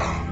Ahí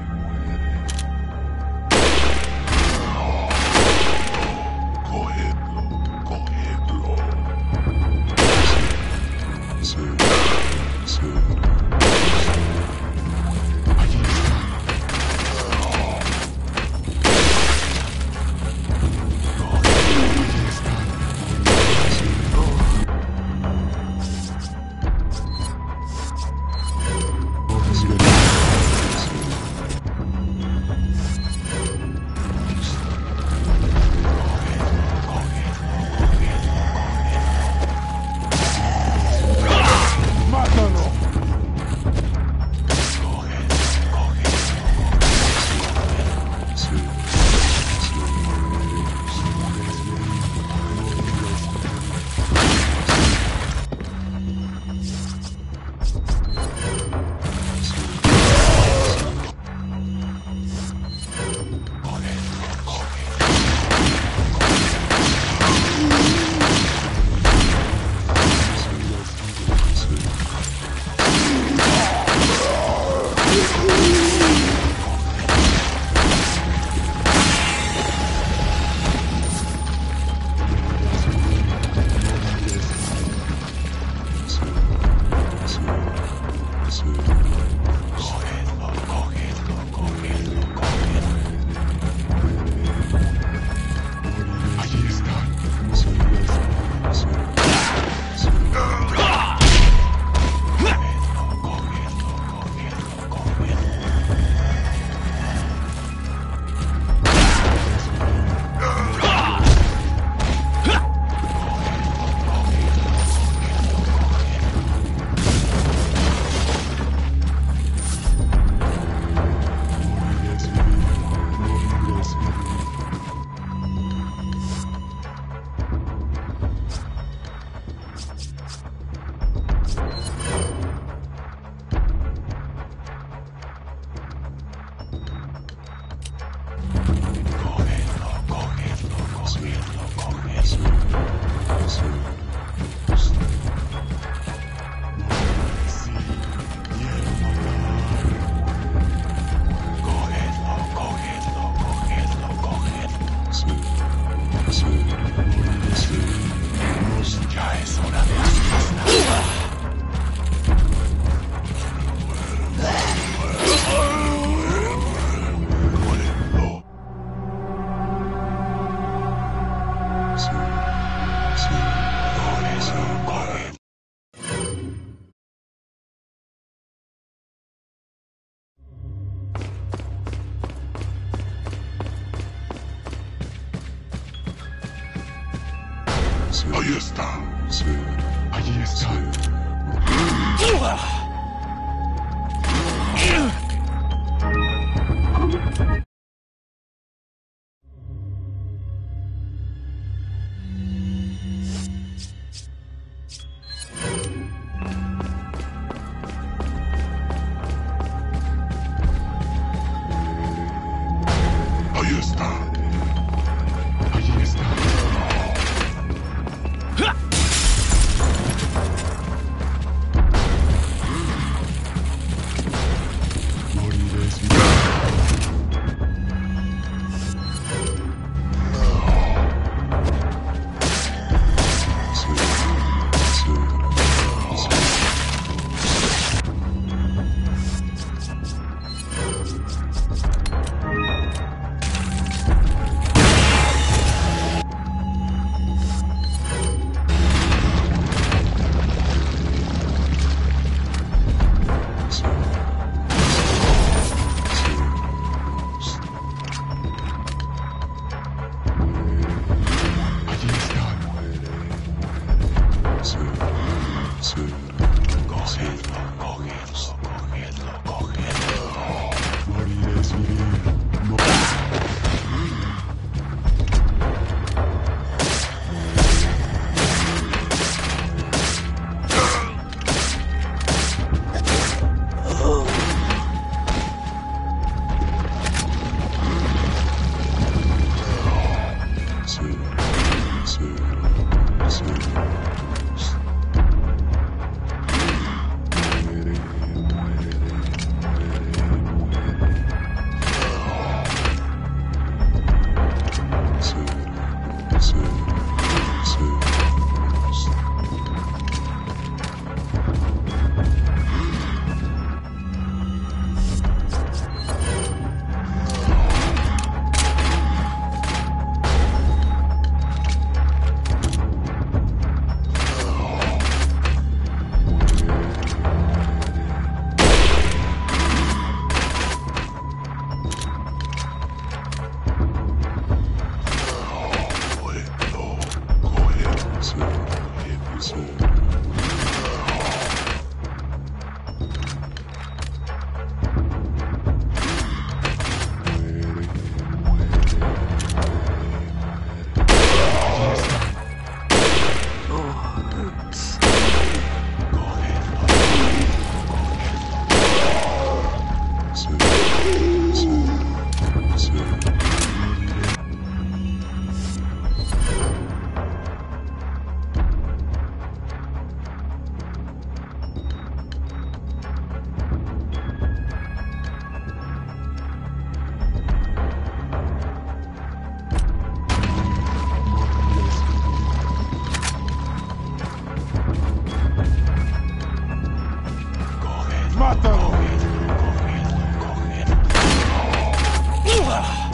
Let's.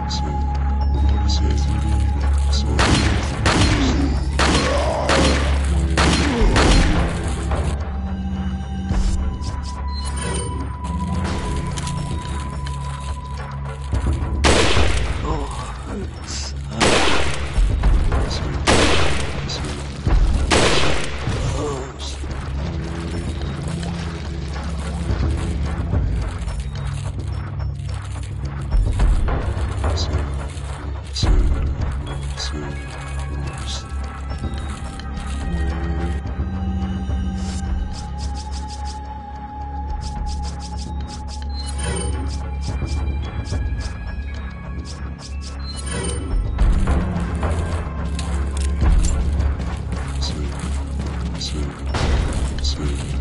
Two, sleep.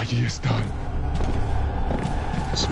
Allí están. Sí,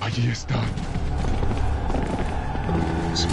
Allí están. Sí.